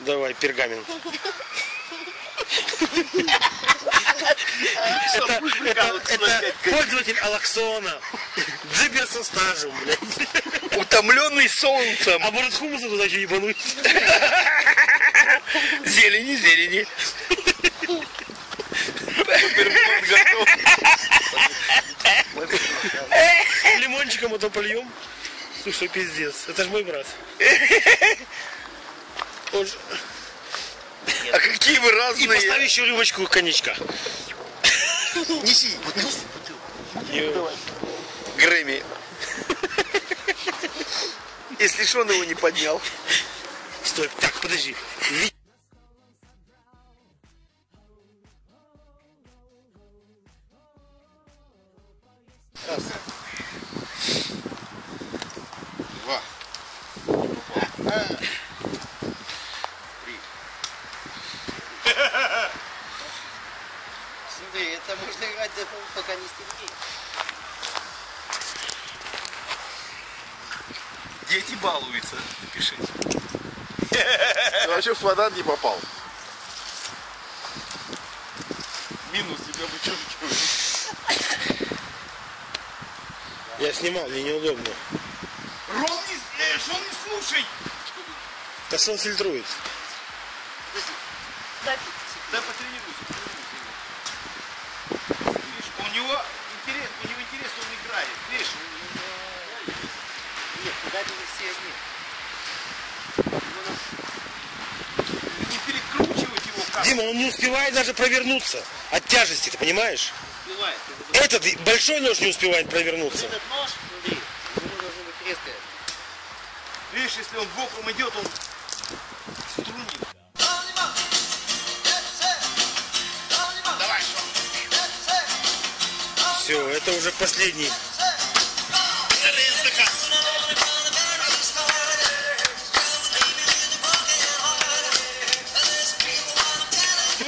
Давай, пергамент. Это, это, это пользователь Алаксона. Джибер со стажем, блядь. Утомленный солнцем. А может хумуса туда еще ебануть? Зелени, зелени. Лимончиком это польем. Слушай, пиздец. Это ж мой брат. Он ж- А какие вы И разные. поставь еще рюмочку коньячка. Неси. Грэмми. Если что, он его не поднял. Стой, так, подожди. Ви- Два. Смотри, это можно играть до того, пока не стемнеет. Дети балуются. Пиши. Ты вообще в квадрат не попал. Минус тебя вычеркивают. Я снимал, мне неудобно. Рон не, э, что он не слушай. Да что он фильтрует? Дай потренируйся. потренируйся. Нет, куда они все нет. Не перекручивать его как Дима, он не успевает даже провернуться от тяжести, ты понимаешь? Успевает. Этот большой нож не успевает провернуться. Этот нож, смотри, ему должно быть резкое. Видишь, если он боком идет, он струнит. Давай, Все, это уже последний.